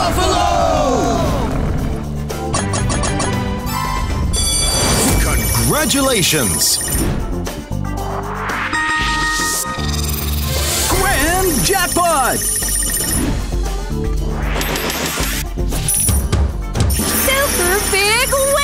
Buffalo! Congratulations! Grand Jackpot! Super Big Win!